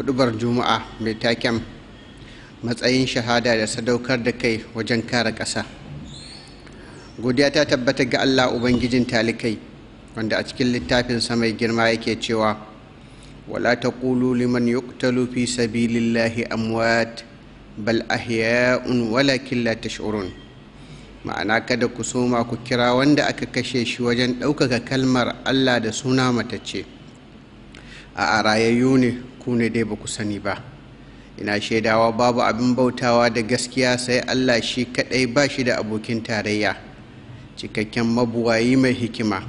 hudubar juma'a mai taken matsayin shahada da sadaukar da kai wajen kare ƙasa. Godiya ta tabbata ga allah ubangijin talikai wanda a cikin littafinsa mai girma yake cewa wala taqulu liman yuqtalu fi sabilillahi amwat bal ahya'un walakin la tash'urun. Ma'ana kada ku soma ku kira wanda aka kashe shi wajen ɗaukaka kalmar allah da suna matacce. A rayayyu ne ku ne dai ba ku sani ba. Ina shaidawa babu abin bautawa da gaskiya sai allah shi kaɗai ba shi da abokin tarayya. Cikakken mabuwayi mai hikima.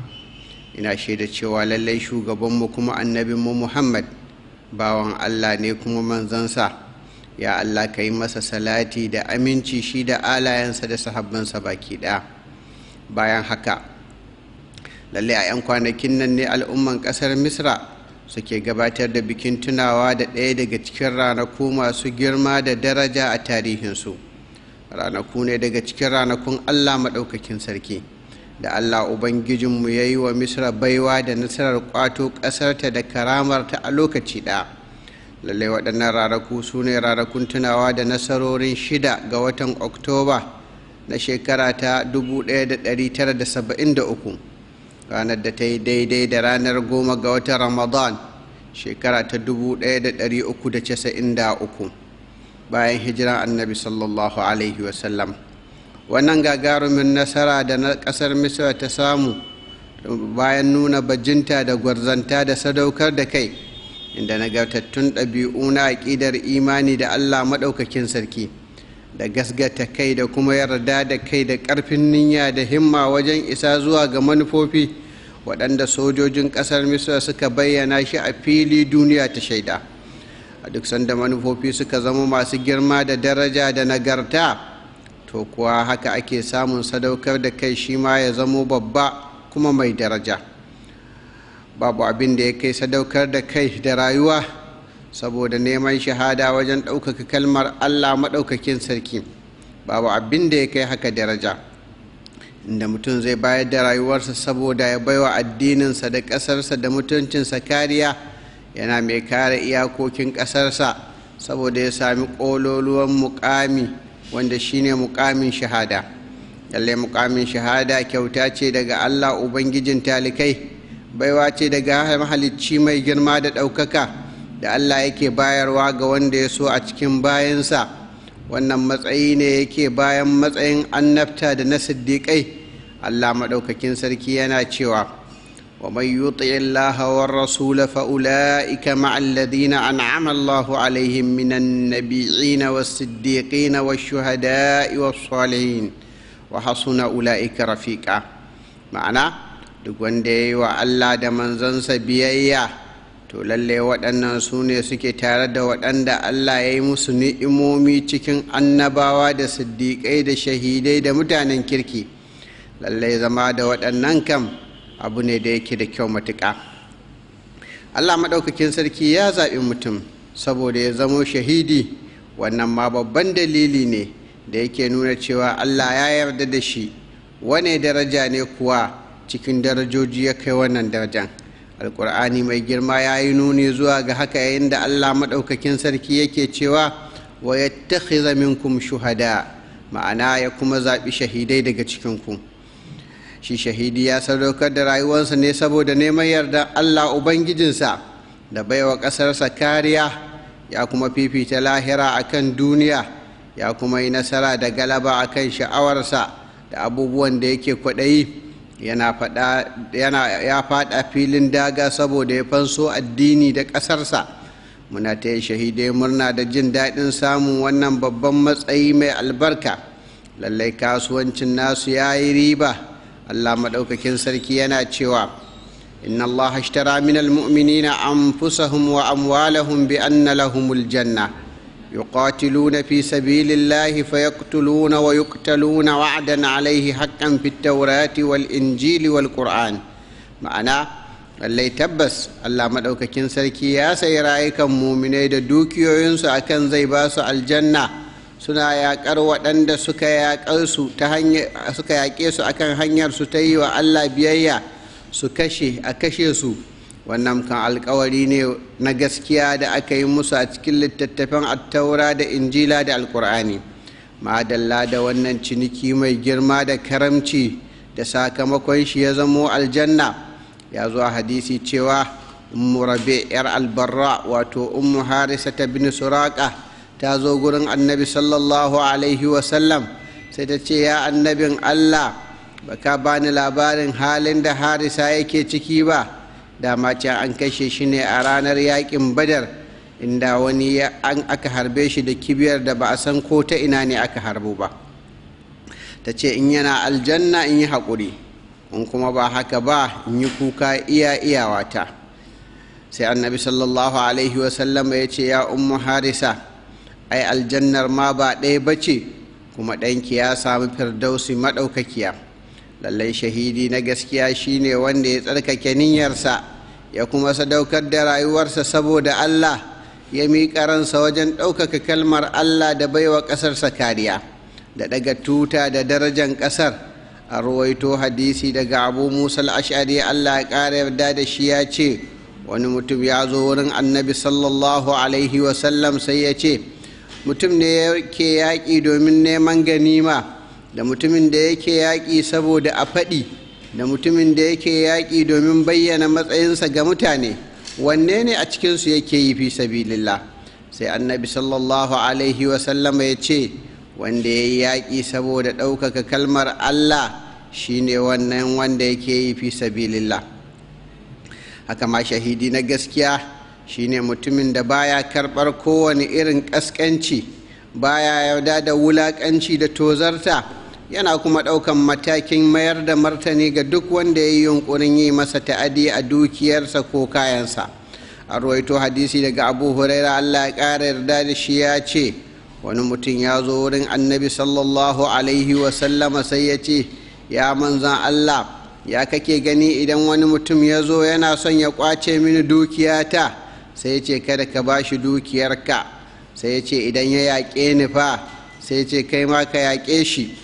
Ina shaida cewa lallai shugabanmu kuma annabinmu muhammad bawan allah ne kuma manzansa. Ya Allah ka yi masa salati da aminci shi da alayensa da sahabbansa baki ɗaya. Bayan haka lalle a 'yan kwanakin nan ne al'umman ƙasar misra suke gabatar da bikin tunawa da ɗaya daga cikin ranaku masu girma da daraja a tarihinsu. Ranaku ne daga cikin ranakun allah maɗaukakin sarki da allah ubangijinmu ya yi wa misra baiwa da nasarar ƙwato ƙasarta da karamarta a lokaci ɗaya. Lallai waɗannan ranaku su ne ranakun tunawa da nasarorin shida ga watan oktoba na shekara ta 1973 ranar da ta yi daidai da ranar goma ga watan ramadan shekara ta 1393 bayan hijiran annabi sallallahu alaihi wasallam. Wannan gagarumin nasara da na ƙasar misra ta samu bayan nuna bajinta da gwarzanta da sadaukar da kai inda nagartattun ɗabi'u na aƙidar imani da Allah maɗaukakin sarki da gasgata kai da kuma yarda da kai da ƙarfin niyya da himma wajen isa zuwa ga manufofi waɗanda sojojin ƙasar misra suka bayyana shi a fili duniya ta shaida a duk sanda manufofi suka zama masu girma da daraja da nagarta to kuwa haka ake samun sadaukar da kai shi ma ya zamo babba kuma mai daraja. babu abin da ya kai sadaukar da kai da rayuwa saboda neman shahada wajen ɗaukaka kalmar allah maɗaukakin sarki. Babu abin da ya kai haka daraja. Inda mutum zai bayar da rayuwarsa saboda ya baiwa addininsa da ƙasarsa da mutuncinsa kariya yana mai kare iyakokin ƙasarsa saboda ya sami ƙololuwan muƙami wanda shine muƙamin shahada. Lallai muƙamin shahada kyauta ce daga allah ubangijin talikai baiwa ce daga mahalicci mai girma da ɗaukaka. Da Allah yake bayarwa ga wanda ya so a cikin bayansa. Wannan matsayi ne yake bayan matsayin annabta da na siddiƙai. Allah maɗaukakin sarki yana cewa wa mai yuti Allah wa rasula fa ula'ika ma'al ladina an'ama Allah alaihim minan nabi'ina was siddiqina was shuhada'i was salihin wa hasuna ula'ika rafiqa. Ma'ana duk wanda ya yi wa Allah da manzansa biyayya to lalle waɗannan su ne suke tare da waɗanda Allah ya yi musu ni'imomi cikin annabawa da siddiƙai da shahidai da mutanen kirki. Lalle zama da waɗannan kam abu ne da yake da kyau matuƙa. Allah maɗaukakin sarki ya zaɓi mutum saboda ya zamo shahidi. Wannan ma babban dalili ne da yake nuna cewa Allah ya yarda da shi. Wane daraja ne kuwa cikin darajoji ya kai wannan darajan? Alkur'ani mai girma ya yi nuni zuwa ga haka yayin da allah maɗaukakin sarki yake cewa wa yattakhidha minkum shuhada ma'ana ya kuma zaɓi shahidai daga cikinku. Shi shahidi ya sadaukar da rayuwarsa ne saboda neman yarda allah ubangijinsa da baiwa ƙasarsa kariya ya kuma fifita lahira akan duniya ya kuma yi nasara da galaba akan sha'awarsa da abubuwan da yake kwaɗayi. Yana ya faɗa filin daga saboda ya fanso addini da ƙasarsa. Muna ta shahidai murna da jin daɗin samun wannan babban matsayi mai albarka. Lallai kasuwancin nasu ya yi riba. Allah maɗaukakin sarki yana cewa inna allaha ashtara min almu'minina anfusahum wa amwalahum bi anna lahumul janna. يقاتلون في سبيل الله فيقتلون ويقتلون وعدا عليه حقا في التوراة والإنجيل والقرآن معنا lallai tabbas Allah maɗaukakin sarki ya sayi rayukan muminai da dukiyoyinsu akan zai ba su aljanna suna yaƙar waɗanda suka yaƙar su ta hanyar suka yaƙe su akan hanyar su ta yi wa Allah biyayya su kashe a kashe su wannan kan alkawari ne na gaskiya da aka yi musu a cikin littattafan attaura da injila da alkur'ani madalla da wannan ciniki mai girma da karamci da sakamakon shi ya zamo aljanna. Ya zo a hadisi cewa ummu rabe yar albarra wato ummu harisa ta bin suraka ta zo gurin annabi sallallahu alaihi wasallam sai ta ce ya annabin allah baka bani labarin halin da harisa yake ciki ba. Dama can an kashe shi ne a ranar yaƙin badar inda wani an aka harbe shi da kibiyar da ba a san ko ta ina ne aka harbo ba. Ta ce in yana aljanna in yi haƙuri in kuma ba haka ba in yi kuka iya iyawata sai annabi sallallahu alaihi wasallam ya ce ya ummu harisa ai aljannar ma ba ɗaya ba ce kuma ɗanki ya samu firdausi maɗaukakiya. Lallai shahidi na gaskiya shine wanda ya tsarkake niyyarsa. Ya kuma sadaukar da rayuwarsa saboda allah ya miƙa ransa wajen ɗaukaka kalmar allah da baiwa ƙasarsa kariya da daga tuta da darajan ƙasar. A ruwaito hadisi daga abu musa ashari allah ya ƙara yarda da shi ya ce wani mutum ya zo wurin annabi sallallahu alaihi wasallam sai ya ce mutum ne yake yaƙi domin neman ganima da mutumin da yake yaƙi saboda a faɗi da mutumin da yake yaƙi domin bayyana matsayinsa ga mutane wanne ne a cikinsu yake yi fi sabilillah? Sai annabi sallallahu alaihi wasallama ya ce wanda ya yi yaƙi saboda ɗaukaka kalmar allah shine wannan wanda yake yi fi sabilillah. Haka ma shahidi na gaskiya shine mutumin da baya karɓar kowane irin ƙasƙanci baya yarda da wulaƙanci da tozarta yana kuma ɗaukan matakin mayar da martani ga duk wanda ya yi yunƙurin yi masa ta'adi a dukiyarsa ko kayansa. A ruwaito hadisi daga abu huraira allah ya ƙara yarda da shi ya ce wani mutum ya zo wurin annabi sallallahu alaihi wasallama sai ya ce ya manzan allah ya kake gani idan wani mutum ya zo yana son ya ƙwace mini dukiyata sai ya ce kada ka ba shi dukiyarka sai ya ce idan ya yaƙe ni fa sai ya ce kai ma ka yaƙe shi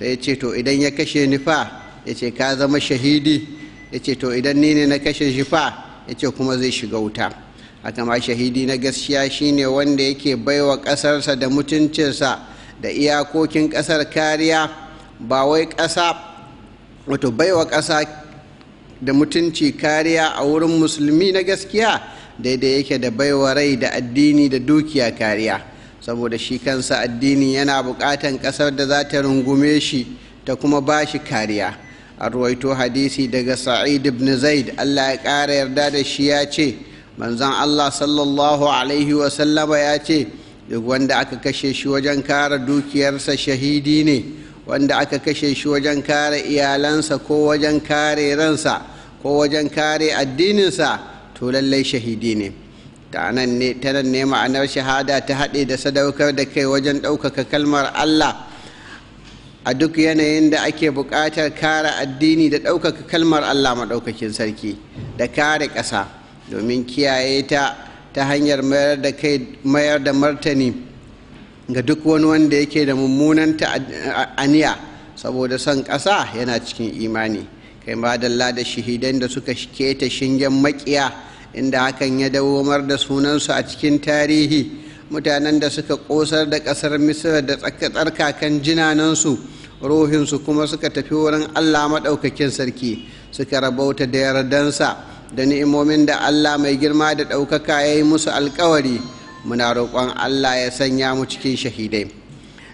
sai ya ce to idan ya kashe ni fa? Ya ce ka zama shahidi. Ya ce to idan ni ne na kashe shi fa? Ya ce kuma zai shiga wuta. Haka ma shahidi na gaskiya shine wanda yake baiwa ƙasarsa da mutuncinsa da iyakokin ƙasar kariya. Ba wai ƙasa wato baiwa ƙasa da mutunci kariya a wurin musulmi na gaskiya daidai yake da baiwa rai da addini da dukiya kariya. Saboda shi kansa addini yana buƙatan ƙasar da za ta rungume shi ta kuma ba shi kariya. A ruwaito hadisi daga sa'id ibn zaid allah ya ƙara yarda da shi ya ce manzon allah sallallahu alaihi wasallama ya ce duk wanda aka kashe shi wajen kare dukiyarsa shahidi ne wanda aka kashe shi wajen kare iyalansa ko wajen kare ransa ko wajen kare addininsa to lallai shahidi ne. Ta nan ne ma'anar shahada ta haɗe da sadaukar da kai wajen ɗaukaka kalmar Allah. A duk yanayin da ake buƙatar kare addini da ɗaukaka kalmar Allah maɗaukakin sarki da kare ƙasa domin kiyaye ta ta hanyar mayar da kai mayar da martani ga duk wani wanda yake da mummunan aniya saboda son ƙasa yana cikin imani. Kai madalla da shahidan da suka keta shingen maƙiya inda hakan ya dawomar da sunansu a cikin tarihi. Mutanen da suka ƙosar da ƙasar misir da tsarkakan jinanansu ruhinsu kuma suka tafi wurin allah maɗaukakin sarki suka rabauta da yardansa da ni'imomin da allah mai girma da ɗaukaka ya yi musu alkawari. Muna roƙon allah ya sanya mu cikin shahidai.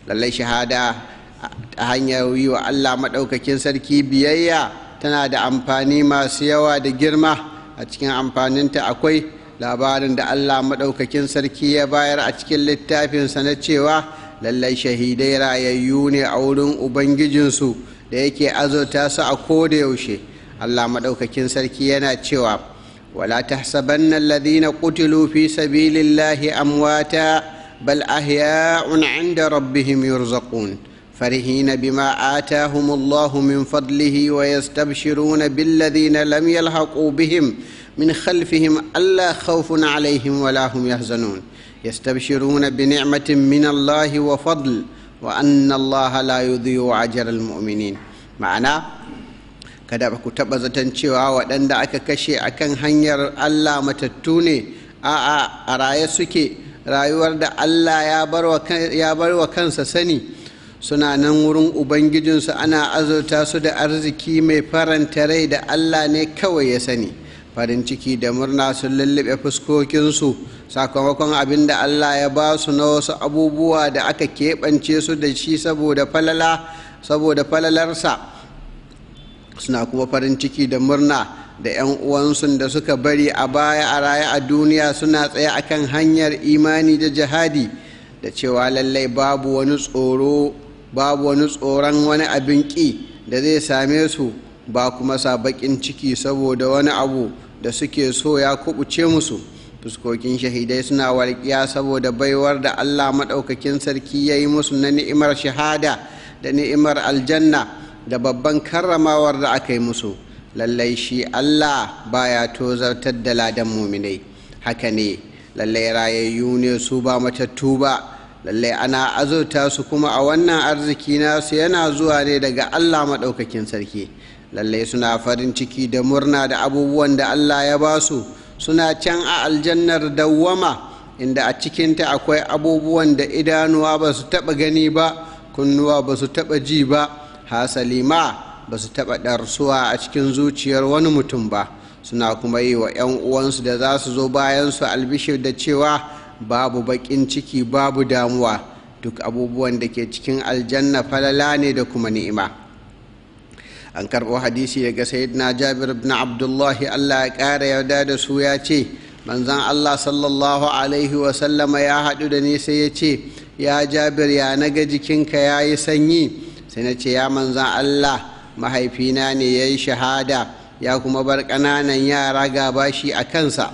Lallai shahada a hanyar yi wa allah maɗaukakin sarki biyayya tana da amfani masu yawa da girma. A cikin amfaninta akwai labarin da allah maɗaukakin sarki ya bayar a cikin littafinsa na cewa lallai shahidai rayayyu ne a wurin ubangijinsu da yake azurta su a koda yaushe allah maɗaukakin sarki yana cewa wala tahsabanna alladhina qutilu fi sabilillahi amwata bal ahya'un 'inda rabbihim yurzaqun فرحين بما آتاهم الله من فضله ويستبشرون بالذين لم يلحقوا بهم من خلفهم ألا خوف عليهم ولا هم يحزنون. يستبشرون بنعمة من الله وفضل وأن الله لا يضيع أجر المؤمنين. معناه kada ku taɓa zaton cewa waɗanda aka kashe akan hanyar allah matattu ne a'a a raye suke rayuwar da allah ya bar wa kansa sani suna nan wurin ubangijinsu ana azurta su da arziki mai faranta rai da allah ne kawai ya sani. Farin ciki da murna sun lullube fuskokinsu sakamakon abin da allah ya ba su na wasu abubuwa da aka keɓance su da shi saboda falala saboda falalarsa. Suna kuma farin ciki da murna da 'yan uwansu da suka bari a baya a raya a duniya suna tsaye akan hanyar imani da jihadi da cewa lallai babu wani tsoro babu wani tsoron wani abin ƙi da zai same su ba kuma sa baƙin ciki saboda wani abu da suke so ya kubuce musu. Fuskokin shahidai suna walƙiya saboda baiwar da allah maɗaukakin sarki ya yi musu na ni'imar shahada da ni'imar aljanna da babban karramawar da aka yi musu. Lallai shi allah baya tozartar da ladan muminai. Haka ne lallai rayayyu ne su ba matattu ba. Lallai ana azurta su kuma a wannan arziki nasu yana zuwa ne daga allah maɗaukakin sarki. Lallai suna farin ciki da murna da abubuwan da allah ya ba su. Suna can a aljannar dawwama inda a cikinta akwai abubuwan da idanuwa ba su taɓa gani ba kunnuwa ba su taɓa ji ba hasali ma ba su taɓa ɗarsuwa a cikin zuciyar wani mutum ba. Suna kuma yi wa 'yan uwansu da za su zo bayan su albishir da cewa babu baƙin ciki babu damuwa. Duk abubuwan da ke cikin aljanna falala ne da kuma ni'ima. An karɓo hadisi daga sayyidina jabir ibn abdullahi allah ya ƙara yarda da su ya ce manzan allah sallallahu alaihi wasallama ya haɗu da ni sai ya ce ya jabir ya na ga jikinka ya yi sanyi sai na ce ya manzan allah mahaifina ne ya yi shahada ya kuma bar ƙananan yara ga bashi a kansa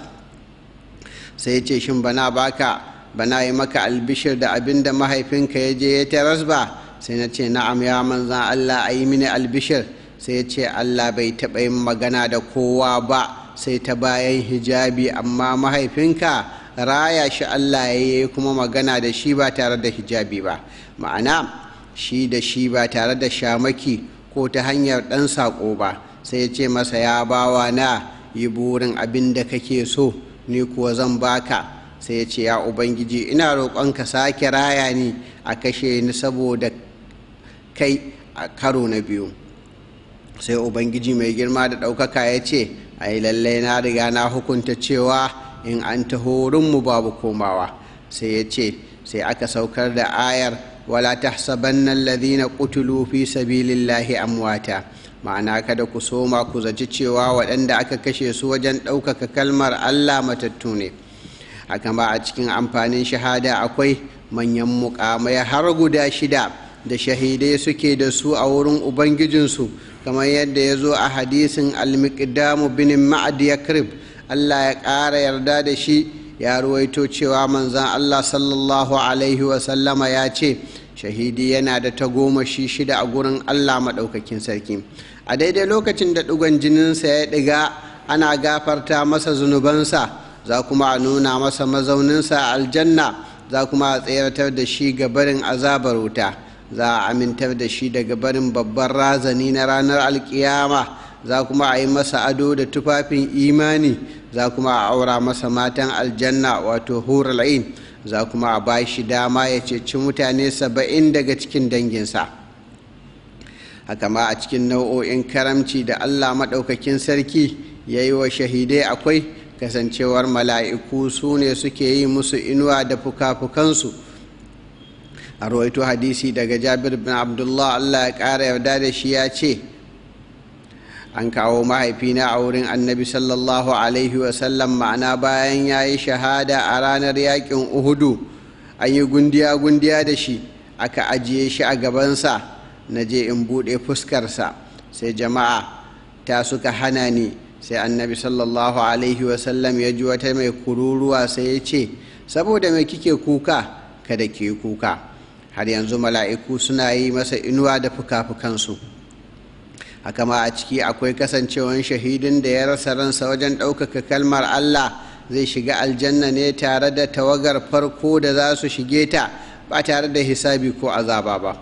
sai ce shin bana baka bana yi maka albishir da abin da mahaifinka ya je ya taras ba? Sai na ce na'am ya manzan allah a yi mini albishir. Sai ce allah bai taɓa yin magana da kowa ba sai ta bayan hijabi amma mahaifinka raya shi allah ya yi kuma magana da shi ba tare da hijabi ba. Ma'ana shi da shi ba tare da shamaki ko ta hanyar ɗan saƙo ba. Sai ce masa ya bawa na yi burin abin da kake so. Ni kuwa zan baka. Sai ya ce ya ubangiji ina roƙonka sake raya ni a kashe ni saboda kai a karo na biyu. Sai ubangiji mai girma da ɗaukaka ya ce ai lallai na riga na hukunta cewa in an taho mu babu komawa. Sai ya ce sai aka saukar da ayar wala tahsabanna alladhina qutilu fi sabilillahi amwata. Ma'ana kada ku soma ku zaci cewa waɗanda aka kashe su wajen ɗaukaka kalmar Allah matattu ne. Haka ba a cikin amfanin shahada akwai manyan mukamai har guda shida da shahidai suke da su a wurin ubangijinsu. Kamar yadda ya zo a hadisin almiqdamu bin ma'ad yakrib Allah ya ƙara yarda da shi ya ruwaito cewa manzan Allah sallallahu alaihi wasallama ya ce shahidi yana da tagomashi shida a gurin Allah maɗaukakin sarki. A daidai lokacin da ɗigon jininsa ya ɗiga ana gafarta masa zunubansa za kuma a nuna masa mazauninsa a aljanna za kuma a tseratar da shi ga barin azabar wuta. Za a amintar da shi daga barin babban razani na ranar alkiyama za kuma a yi masa ado da tufafin imani za kuma a aura masa matan aljanna wato hurul ain za kuma a ba shi dama ya ceci mutane saba'in daga cikin danginsa. Haka ma a cikin nau'o'in karamci da allah maɗaukakin sarki ya yi wa shahidai akwai kasancewar mala'iku su ne suke yi musu inuwa da fuka-fukansu. A rawaito hadisi daga jabir bin abdullah allah ya ƙara yarda da shi ya ce an kawo mahaifina a wurin annabi sallallahu alaihi wasallam ma'ana bayan ya yi shahada a ranar yaƙin uhudu an yi gundiya-gundiya da shi aka ajiye shi a gabansa. Na je in buɗe fuskarsa. Sai jama'a ta suka hana ni. Sai annabi sallallahu alaihi wasallam ya ji wata mai kururuwa sai ya ce saboda mai kike kuka? Kada ki kuka. Har yanzu mala'iku suna yi masa inuwa da fuka-fukansu. Haka ma a ciki akwai kasancewan shahidin da ya rasa ransa wajen ɗaukaka kalmar Allah. Zai shiga aljanna ne tare da tawagar farko da za su shige ta ba tare da hisabi ko azaba ba.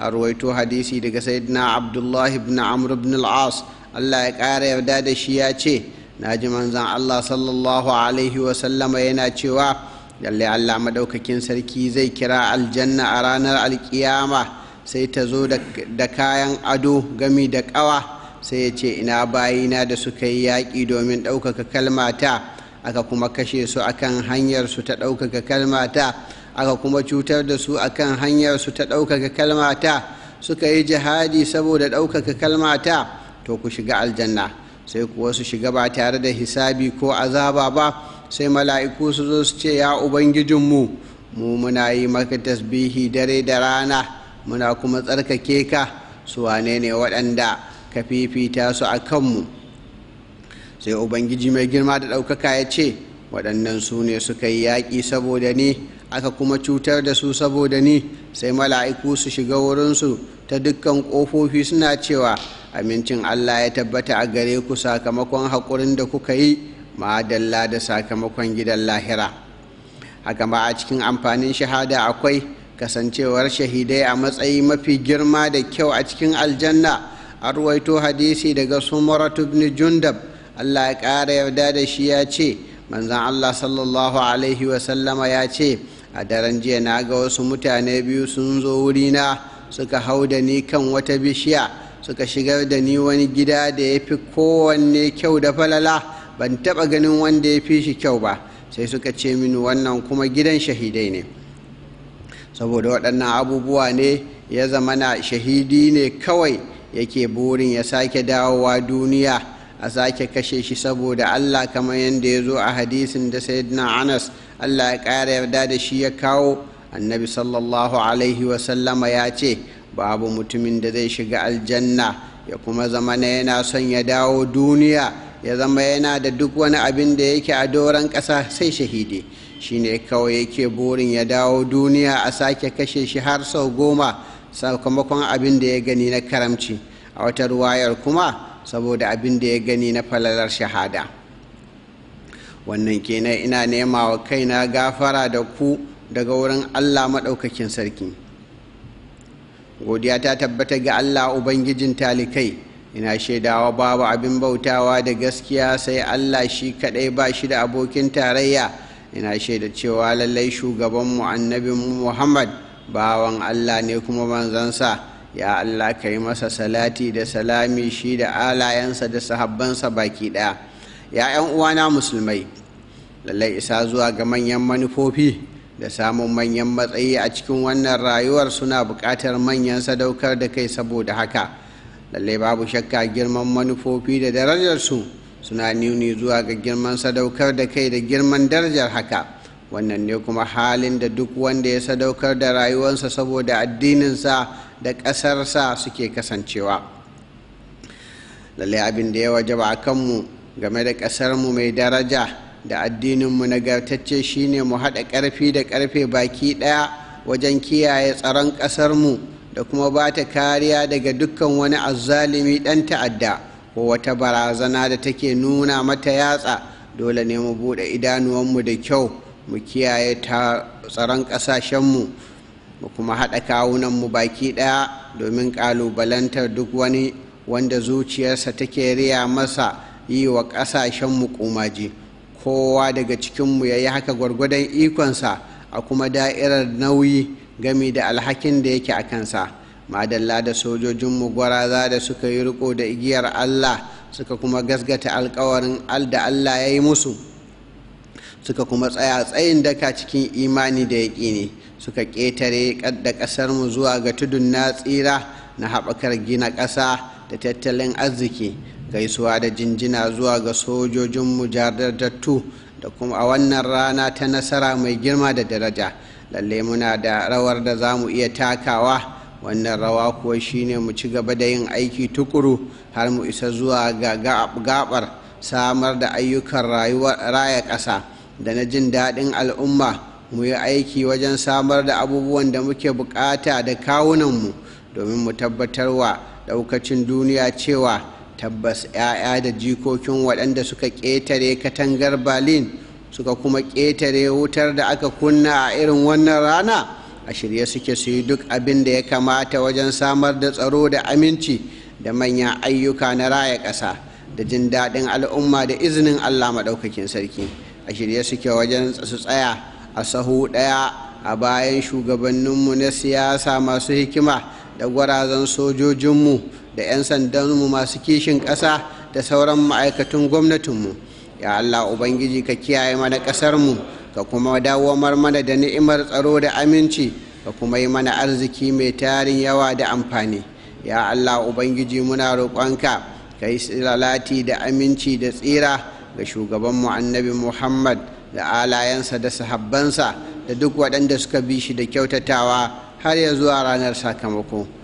A ruwaito hadisi daga sayyidina abdullahi ibn amr ibn al-as allah ya ƙara yarda da shi ya ce na ji manzan allah sallallahu alaihi wasallama yana cewa lalle allah maɗaukakin sarki zai kira aljanna a ranar alkiyama sai ta zo da kayan ado gami da ƙawa sai ya ce ina bayina da suka yi yaƙi domin ɗaukaka kalmata aka kuma kashe su akan hanyar su ta ɗaukaka kalmata aka kuma cutar da su akan hanyar su ta ɗaukaka kalmata. Suka yi jihadi saboda ɗaukaka kalmata. To ku shiga aljanna. Sai kuwa su shiga ba tare da hisabi ko azaba ba. Sai mala'iku su zo su ce ya ubangijinmu mu muna yi maka tasbihi dare da rana. Muna kuma tsarkake ka. Su wane ne waɗanda ka fifita su a kanmu? Sai ubangiji mai girma da ɗaukaka ya ce waɗannan su ne suka yi yaƙi saboda ni. Aka kuma cutar da su saboda ni sai mala'iku su shiga wurinsu ta dukkan ƙofofi suna cewa amincin allah ya tabbata a gare ku sakamakon haƙurin da kuka yi ma'adalla da sakamakon gidan lahira. Haka ma a cikin amfanin shahada akwai kasancewar shahidai a matsayi mafi girma da kyau a cikin aljanna. A ruwaito hadisi daga ibn jundab allah ya ƙara yarda da shi ya ce manzan allah sallallahu alaihi wasallama ya ce a daren jiya na ga wasu mutane biyu sun zo wurina suka hau da ni kan wata bishiya suka shigar da ni wani gida da ya fi kowanne kyau da falala. Ban taɓa ganin wanda ya fi shi kyau ba. Sai suka ce mini wannan kuma gidan shahidai ne. Saboda waɗannan abubuwa ne ya zama na shahidi ne kawai yake burin ya sake dawowa duniya. A sake kashe shi saboda allah kamar yadda ya zo a hadisin da sayyidina anas allah ya ƙara yarda da shi ya kawo. Annabi sallallahu alaihi wasallama ya ce babu mutumin da zai shiga aljanna ya kuma zama na yana son ya dawo duniya ya zama yana da duk wani abin da yake a doron ƙasa sai shahidi. Shine kawai yake burin ya dawo duniya a sake kashe shi har sau goma sakamakon abin da ya gani na karamci. A wata ruwayar kuma saboda abin da ya gani na falalar shahada. Wannan kenan ina nema wa kaina gafara da ku daga wurin allah maɗaukakin sarki. Godiya ta tabbata ga allah ubangijin talikai. Ina shaidawa babu abin bautawa da gaskiya sai allah shi kaɗai ba shi da abokin tarayya. Ina shaida cewa lallai shugabanmu annabinmu muhammad bawan allah ne kuma manzansa. Ya allah ka yi masa salati da salami shi da alayensa da sahabbansa baki ɗaya. Ya 'yan uwana musulmai lallai isa zuwa ga manyan manufofi da samun manyan matsayi a cikin wannan rayuwar suna buƙatar manyan sadaukar da kai saboda haka. Lallai babu shakka girman manufofi da darajarsu suna nuni zuwa ga girman sadaukar da kai da girman darajar haka. Wannan ne kuma halin da duk wanda ya sadaukar da rayuwarsa saboda addininsa da ƙasarsa suke kasancewa. Lallai abin da ya wajaba a kanmu game da ƙasarmu mai daraja da addininmu nagartacce shine mu haɗa ƙarfi da ƙarfe baki ɗaya wajen kiyaye tsaron ƙasarmu da kuma ba ta kariya daga dukkan wani azzalimi ɗan ta'adda ko wata barazana da take nuna mata yatsa. Dole ne mu buɗe idanuwanmu da kyau mu kiyaye tsaron ƙasashenmu mu kuma haɗa kawunanmu baki ɗaya domin ƙalubalantar duk wani wanda zuciyarsa take riya masa yi wa ƙasashenmu ƙumaji. Kowa daga cikinmu ya yi haka gwargwadon ikonsa a kuma da'irar nauyi gami da alhakin da yake a kansa. Madalla da sojojinmu gwaraza da suka yi riko da igiyar allah suka kuma gasgata alkawarin da allah ya yi musu. Suka kuma tsaya tsayin daka cikin imani da yaƙini suka ƙetare da ƙasarmu zuwa ga tudun na tsira na haɓakar gina ƙasa da tattalin arziki gaisuwa da jinjina zuwa ga sojojinmu jajirtattu da kuma a wannan rana ta nasara mai girma da daraja. Lalle muna da rawar da za mu iya takawa. Wannan rawa kuwa shine mu ci gaba da yin aiki tukuru har mu isa zuwa ga gabar samar da ayyukan raya ƙasa. Da na jin daɗin al'umma mu yi aiki wajen samar da abubuwan da muke buƙata da kawunanmu domin mu tabbatarwa ɗaukacin duniya cewa tabbas 'ya'ya da jikokin waɗanda suka ƙetare katangar berlin suka kuma ƙetare wutar da aka kunna a irin wannan rana a shirye suke su yi duk abin da ya kamata wajen samar da tsaro da aminci da manyan ayyuka na raya ƙasa da jin daɗin al'umma da izinin allah maɗaukakin sarki. A shirye suke wajen su tsaya a sahu ɗaya a bayan shugabanninmu na siyasa masu hikima da gwarazan sojojinmu da 'yan sandanmu masu kishin ƙasa da sauran ma'aikatan gwamnatinmu. Ya allah ubangiji ka kiyaye mana ƙasarmu ka kuma dawamar mana da ni'imar tsaro da aminci ka kuma yi mana arziki mai tarin yawa da amfani. Ya allah ubangiji muna roƙonka ka yi lalati da aminci da tsira ga shugabanmu annabi muhammad da alayensa da sahabbansa da duk waɗanda suka bi shi da kyautatawa har ya zuwa ranar sakamako.